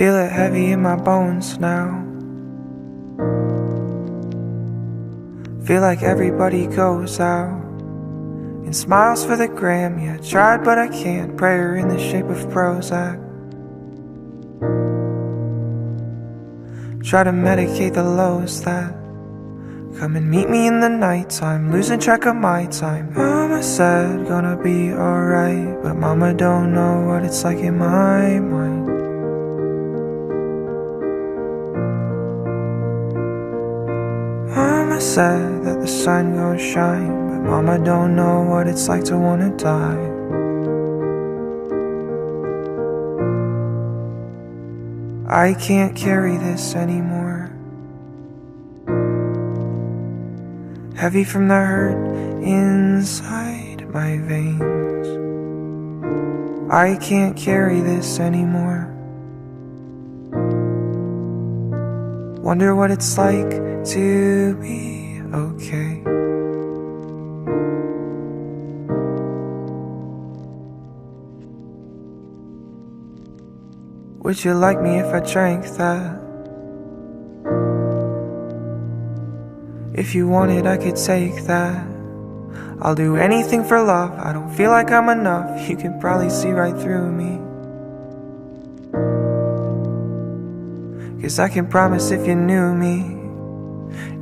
Feel it heavy in my bones now. Feel like everybody goes out and smiles for the gram. Yeah, tried but I can't. Prayer in the shape of Prozac. Try to medicate the lows that come and meet me in the nighttime. Losing track of my time. Mama said gonna be alright, but Mama don't know what it's like in my mind. Said that the sun gon' shine, but Mama don't know what it's like to wanna die. I can't carry this anymore. Heavy from the hurt inside my veins. I can't carry this anymore. Wonder what it's like to be okay. Would you like me if I drank that? If you wanted, I could take that. I'll do anything for love. I don't feel like I'm enough. You can probably see right through me. Cause I can promise if you knew me,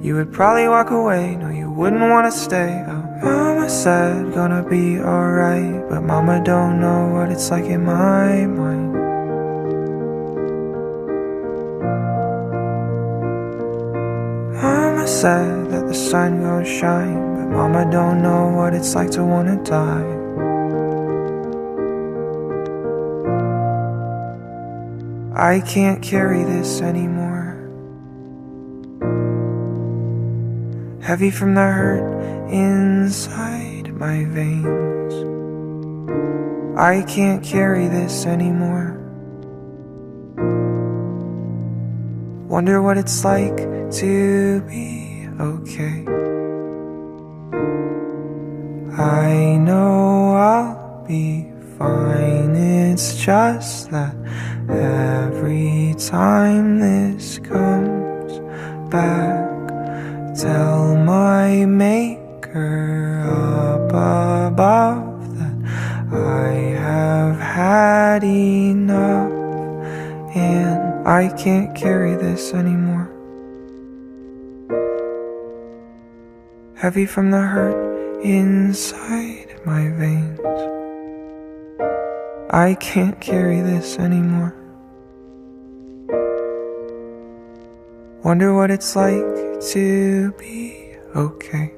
you would probably walk away. No, you wouldn't wanna stay. Oh, mama said gonna be alright, but mama don't know what it's like in my mind. Mama said that the sun gon' shine, but mama don't know what it's like to wanna die. I can't carry this anymore. Heavy from the hurt inside my veins. I can't carry this anymore. Wonder what it's like to be okay. I know I'll be fine, it's just that every time this comes back, tell my maker up above that I have had enough and I can't carry this anymore. Heavy from the hurt inside my veins. I can't carry this anymore. Wonder what it's like to be okay.